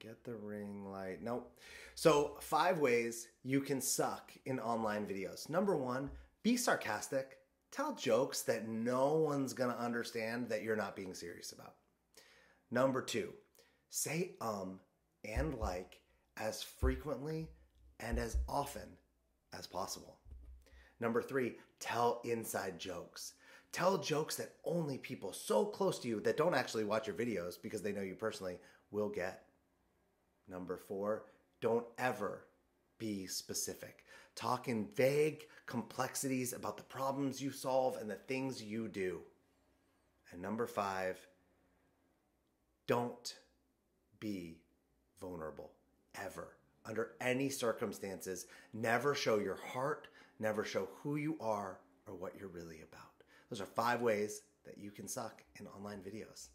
get the ring light. Nope. So, five ways you can suck in online videos. Number one, be sarcastic. Tell jokes that no one's gonna understand that you're not being serious about. Number two, say um and like as frequently and as often as possible. Number three, tell inside jokes. Tell jokes that only people so close to you that don't actually watch your videos because they know you personally will get. Number four, don't ever be specific. Talk in vague complexities about the problems you solve and the things you do. And number five, don't be vulnerable ever. Under any circumstances, never show your heart, never show who you are or what you're really about. Those are five ways that you can suck in online videos.